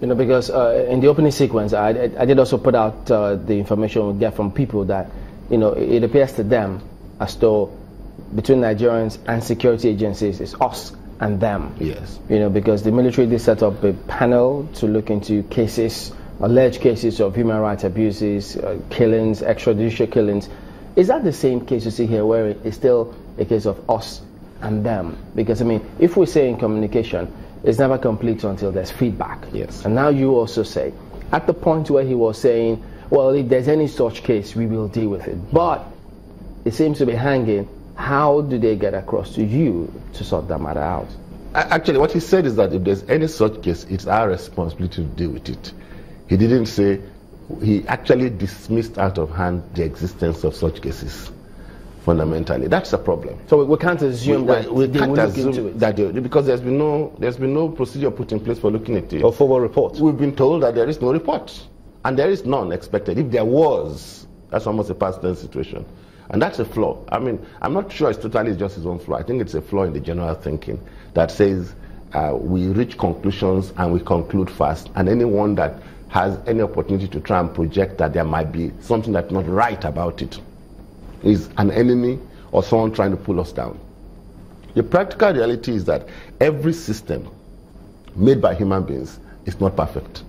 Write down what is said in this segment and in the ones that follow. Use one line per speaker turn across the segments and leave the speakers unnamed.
You know, because uh, in the opening sequence, I, I did also put out uh, the information we get from people that, you know, it appears to them as though between Nigerians and security agencies, it's us and them.
Yes.
You know, because the military did set up a panel to look into cases, alleged cases of human rights abuses, uh, killings, extrajudicial killings. Is that the same case you see here, where it's still a case of us and them? Because I mean, if we say in communication, it's never complete until there's feedback.
Yes.
And now you also say, at the point where he was saying, well, if there's any such case, we will deal with it. But it seems to be hanging. How do they get across to you to sort that matter out?
Actually, what he said is that if there's any such case, it's our responsibility to deal with it. He didn't say, he actually dismissed out of hand the existence of such cases. Fundamentally, that's a problem.
So we, we can't assume
we,
that
we
they
can't
will look into
assume
it.
that because there's been no there's been no procedure put in place for looking at it.
Or formal report.
We've been told that there is no report, and there is none expected. If there was, that's almost a past tense situation, and that's a flaw. I mean, I'm not sure it's totally just his own flaw. I think it's a flaw in the general thinking that says uh, we reach conclusions and we conclude fast, and anyone that has any opportunity to try and project that there might be something that's not right about it is an enemy or someone trying to pull us down. The practical reality is that every system made by human beings is not perfect.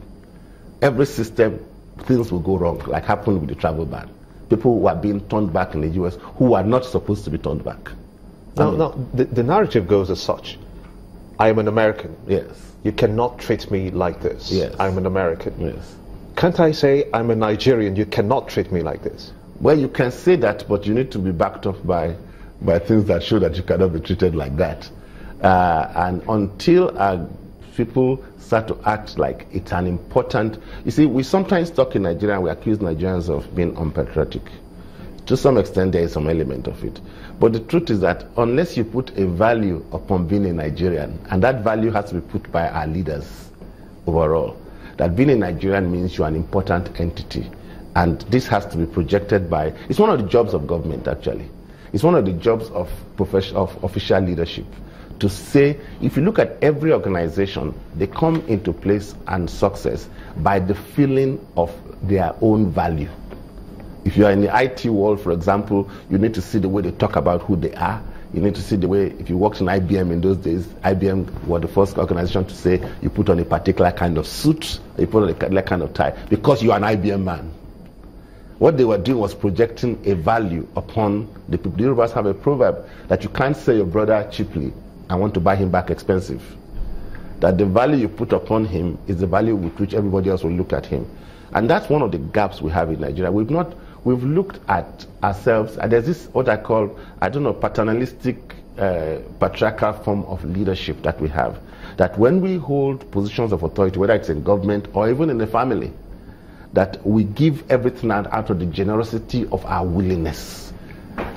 Every system, things will go wrong, like happened with the travel ban. People who are being turned back in the US who are not supposed to be turned back. I
No,
mean,
no, the, the narrative goes as such. I am an American.
Yes,
You cannot treat me like this.
Yes.
I'm an American.
yes.
Can't I say I'm a Nigerian? You cannot treat me like this.
Well, you can say that, but you need to be backed up by, by things that show that you cannot be treated like that. Uh, and until uh, people start to act like it's an important, you see, we sometimes talk in Nigeria we accuse Nigerians of being unpatriotic. To some extent, there is some element of it. But the truth is that unless you put a value upon being a Nigerian, and that value has to be put by our leaders overall, that being a Nigerian means you're an important entity. And this has to be projected by, it's one of the jobs of government actually. It's one of the jobs of, profession, of official leadership to say, if you look at every organization, they come into place and success by the feeling of their own value. If you are in the IT world, for example, you need to see the way they talk about who they are. You need to see the way, if you worked in IBM in those days, IBM were the first organization to say you put on a particular kind of suit, you put on a particular kind of tie, because you are an IBM man. What they were doing was projecting a value upon the people. The Yorubas have a proverb that you can't sell your brother cheaply and want to buy him back expensive. That the value you put upon him is the value with which everybody else will look at him. And that's one of the gaps we have in Nigeria. We've not, we've looked at ourselves, and there's this, what I call, I don't know, paternalistic, uh, patriarchal form of leadership that we have. That when we hold positions of authority, whether it's in government or even in the family, that we give everything out, out of the generosity of our willingness.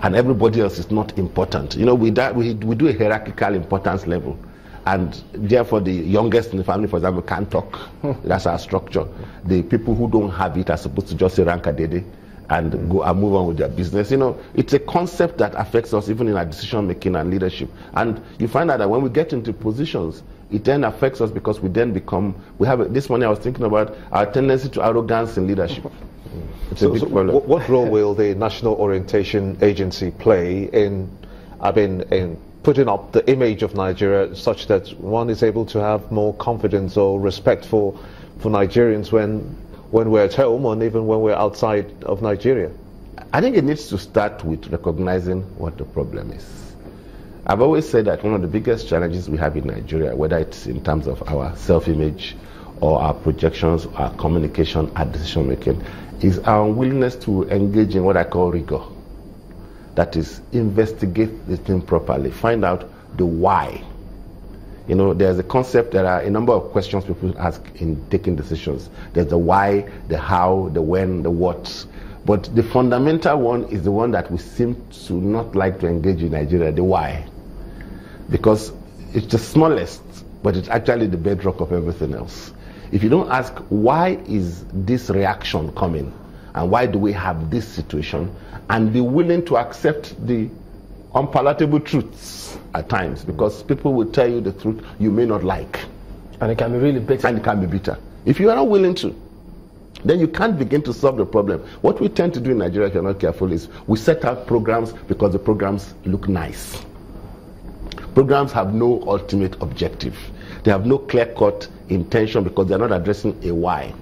And everybody else is not important. You know, we, da- we, we do a hierarchical importance level. And therefore, the youngest in the family, for example, can't talk. That's our structure. The people who don't have it are supposed to just say rankadede and go and move on with their business. You know, it's a concept that affects us even in our decision making and leadership. And you find out that when we get into positions, it then affects us because we then become, we have, a, this morning I was thinking about our tendency to arrogance in leadership. It's a big
so
problem.
what role will the National Orientation Agency play in, I mean, in putting up the image of Nigeria such that one is able to have more confidence or respect for, for Nigerians when, when we're at home and even when we're outside of Nigeria?
I think it needs to start with recognizing what the problem is. I've always said that one of the biggest challenges we have in Nigeria, whether it's in terms of our self image or our projections, our communication, our decision making, is our unwillingness to engage in what I call rigor. That is, investigate the thing properly, find out the why. You know, there's a concept, there are a number of questions people ask in taking decisions. There's the why, the how, the when, the what. But the fundamental one is the one that we seem to not like to engage in Nigeria, the why. Because it's the smallest, but it's actually the bedrock of everything else. If you don't ask, why is this reaction coming? And why do we have this situation? And be willing to accept the unpalatable truths at times, because people will tell you the truth you may not like
And it can be really bitter.
and it can be bitter. If you are not willing to, then you can't begin to solve the problem. What we tend to do in Nigeria, if you're not careful, is we set up programs because the programs look nice. Programs have no ultimate objective. They have no clear-cut intention because they're not addressing a why.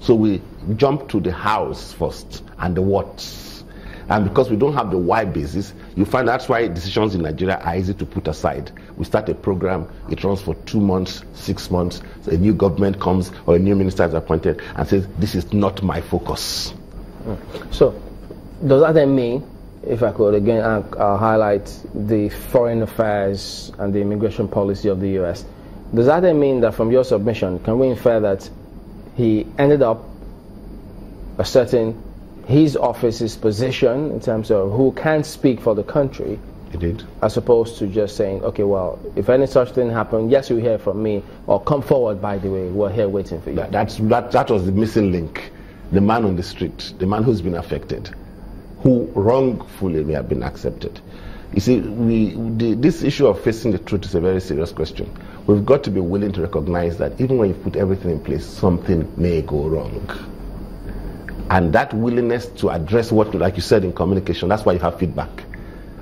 So we jump to the hows first and the what's. And because we don't have the why basis, you find that's why decisions in Nigeria are easy to put aside. We start a program, it runs for two months, six months, so a new government comes or a new minister is appointed and says, This is not my focus. Hmm.
So, does that then mean, if I could again I'll, highlight the foreign affairs and the immigration policy of the US, does that then mean that from your submission, can we infer that he ended up asserting his office's position in terms of who can speak for the country
He did.
as opposed to just saying, okay, well, if any such thing happened, yes, you hear from me, or come forward, by the way, we're here waiting for you.
That, that's, that, that was the missing link. The man on the street, the man who's been affected, who wrongfully may have been accepted. You see, we, the, this issue of facing the truth is a very serious question. We've got to be willing to recognize that even when you put everything in place, something may go wrong. And that willingness to address what, like you said in communication, that's why you have feedback.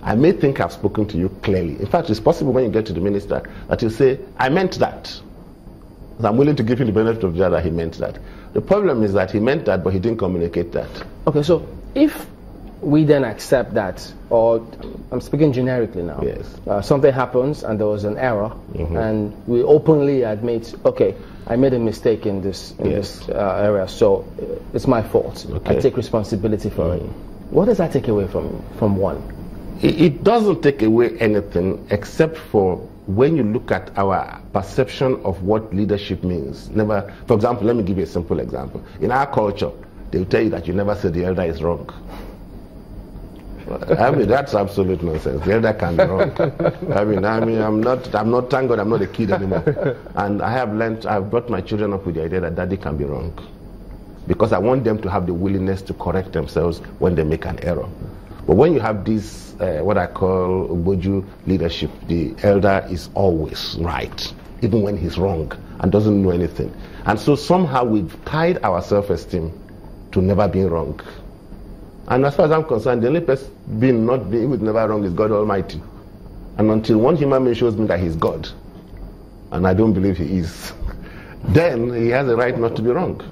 I may think I've spoken to you clearly. In fact, it's possible when you get to the minister that you say, I meant that. I'm willing to give him the benefit of the doubt that he meant that. The problem is that he meant that, but he didn't communicate that.
Okay, so if we then accept that, or I'm speaking generically now,
Yes.
uh, something happens and there was an error, and we openly admit, okay, I made a mistake in this in
Yes.
this uh, area, so uh, it's my fault.
Okay.
I take responsibility for it. What does that take away from from one?
It, it doesn't take away anything except for when you look at our perception of what leadership means. Never, for example, let me give you a simple example. In our culture, they will tell you that you never say the elder is wrong. I mean that's absolute nonsense. The elder can be wrong. I mean, I mean, I'm not, I'm not. Thank God, I'm not a kid anymore. And I have learned, I've brought my children up with the idea that daddy can be wrong, because I want them to have the willingness to correct themselves when they make an error. But when you have this, uh, what I call Uboju leadership, the elder is always right, even when he's wrong and doesn't know anything. And so somehow we've tied our self-esteem to never being wrong. And as far as I'm concerned, the only person being not being who's never wrong is God Almighty. And until one human being shows me that he's God, and I don't believe he is, then he has a right not to be wrong.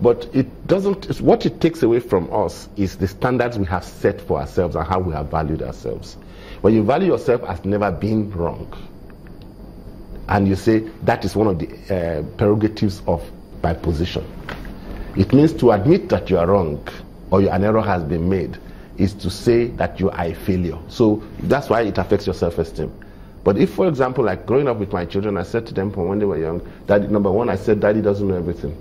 But it doesn't, what it takes away from us is the standards we have set for ourselves and how we have valued ourselves. When you value yourself as never being wrong, and you say that is one of the uh, prerogatives of my position, it means to admit that you are wrong or an error has been made is to say that you are a failure. So that's why it affects your self-esteem. But if, for example, like growing up with my children, I said to them from when they were young, Daddy, number one, I said, Daddy doesn't know everything.